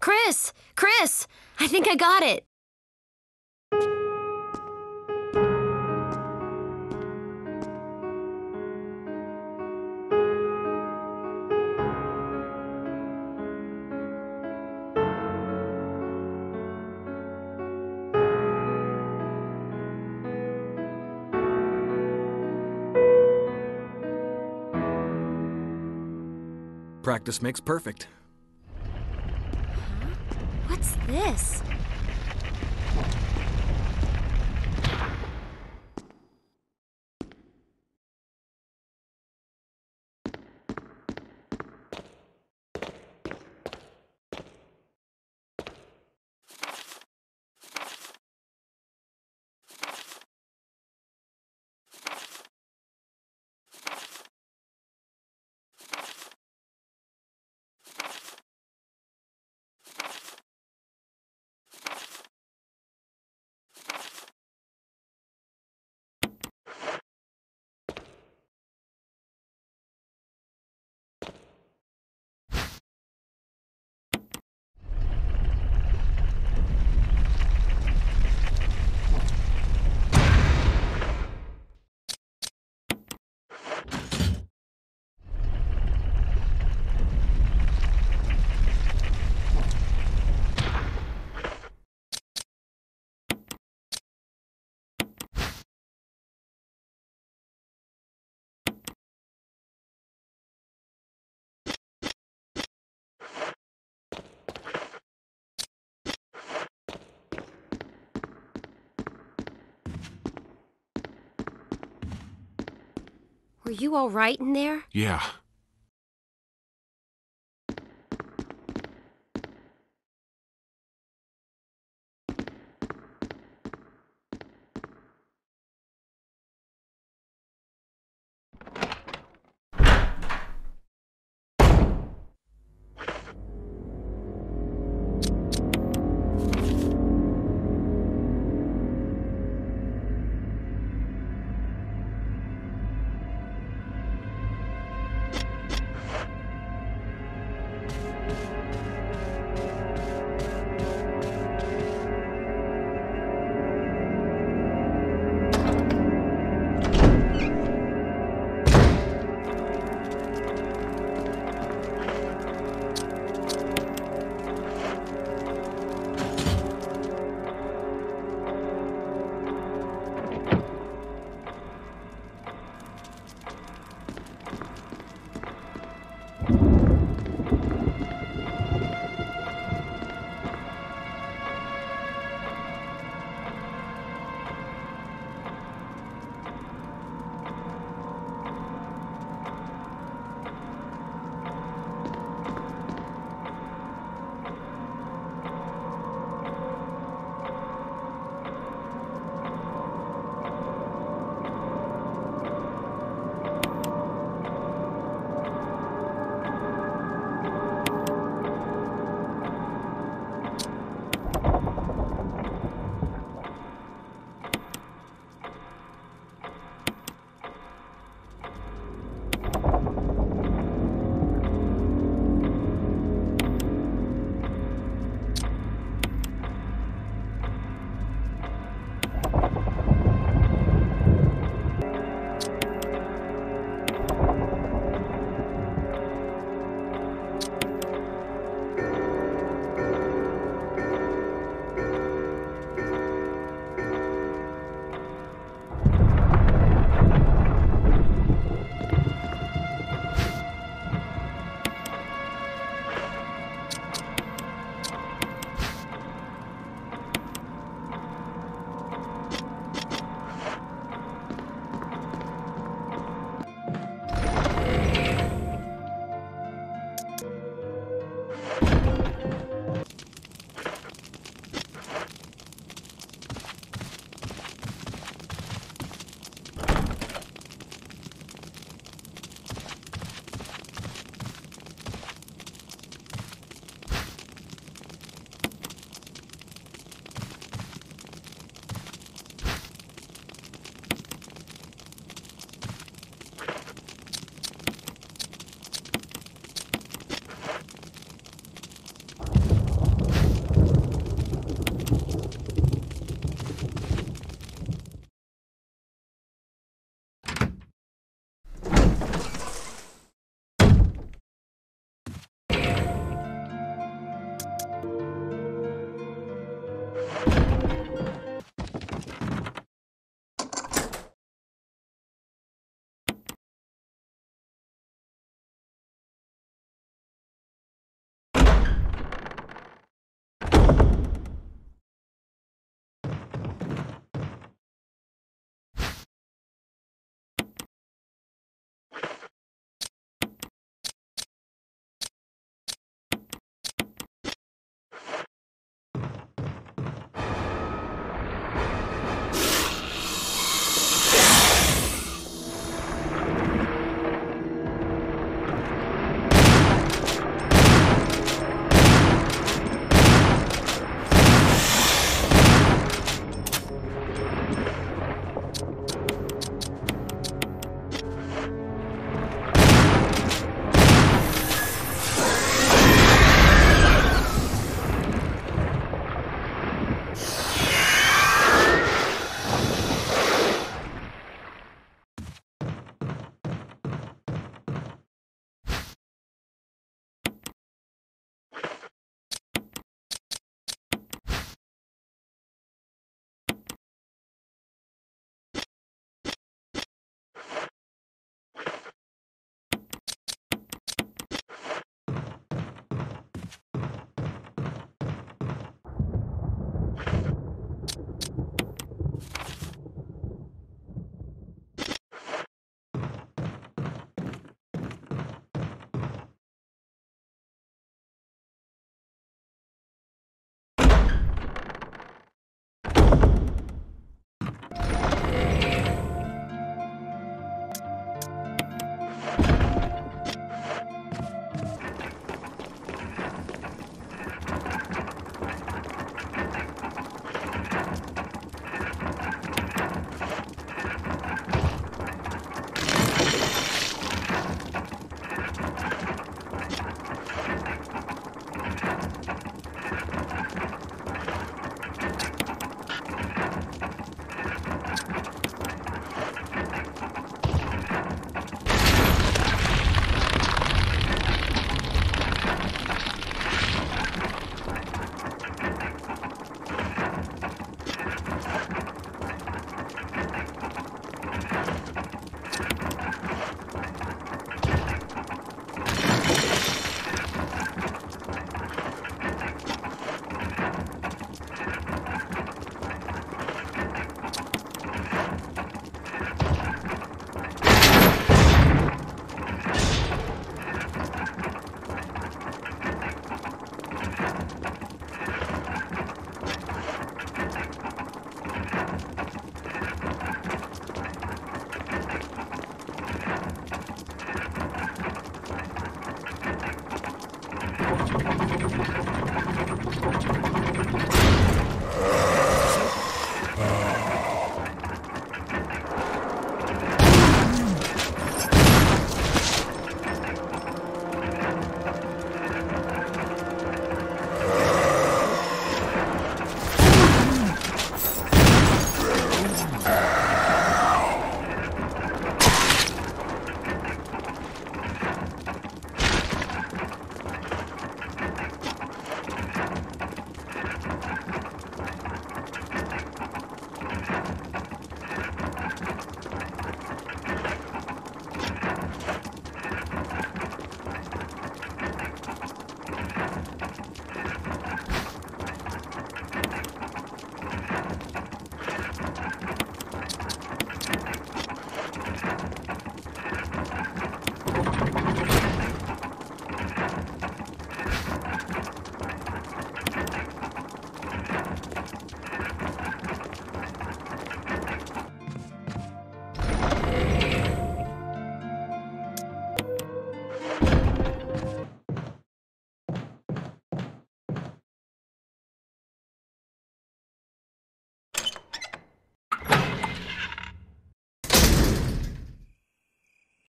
Chris! Chris! I think I got it. Practice makes perfect. This? Were you all right in there? Yeah,